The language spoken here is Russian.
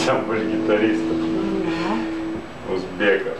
ансамбль гитаристов узбеков.